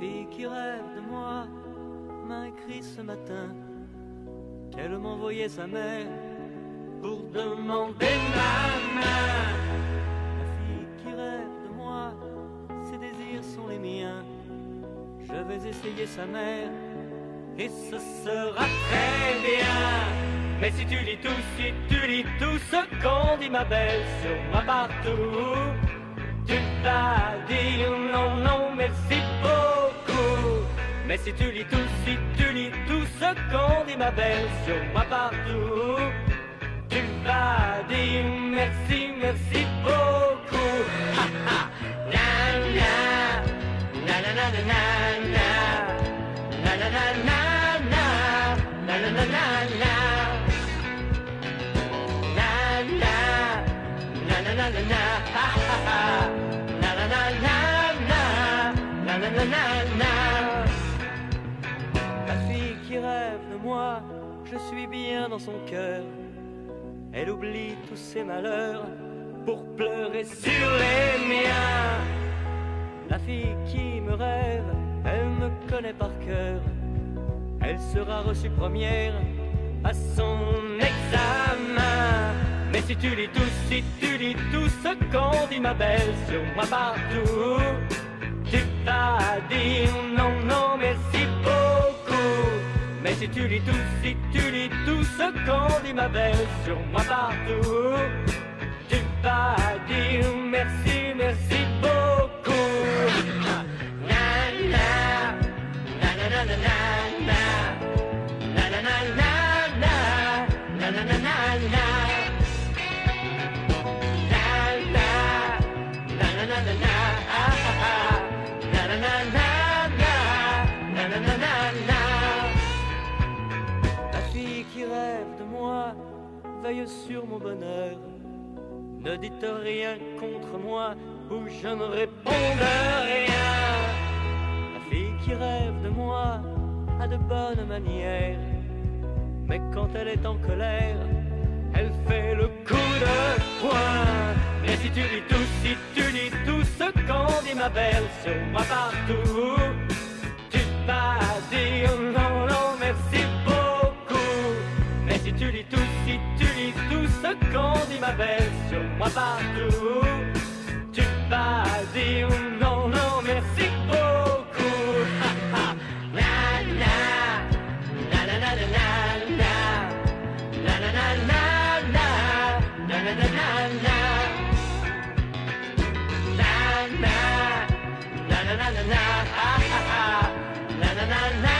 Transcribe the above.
fille qui rêve de moi m'a écrit ce matin qu'elle m'envoyait sa mère pour demander ma main. La fille qui rêve de moi, ses désirs sont les miens. Je vais essayer sa mère et ce sera très bien. Mais si tu lis tout, si tu lis tout ce qu'on dit ma belle sur moi partout, si tu lis tout, si tu lis tout ce qu'on dit, ma belle, sur moi partout, tu vas dire merci, merci beaucoup. Na na, na na na na na, na na na na, na na na na, na na na na, na na na na, na na na na na, na na na na. Je suis bien dans son cœur. Elle oublie tous ses malheurs pour pleurer sur les miens. La fille qui me rêve, elle me connaît par cœur. Elle sera reçue première à son examen. Mais si tu lis tout, si tu lis tout ce qu'on dit ma belle sur moi partout, tu vas dire si tu lis tout, si tu lis tout ce qu'on dit ma belle sur moi partout, tu vas dire merci, merci beaucoup. Sur mon bonheur. Ne dites rien contre moi ou je ne réponds rien. La fille qui rêve de moi a de bonnes manières. Mais quand elle est en colère, elle fait le coup de poing. Mais si tu lis tout, si tu lis tout ce qu'on dit ma belle sur moi partout, Na, na, na,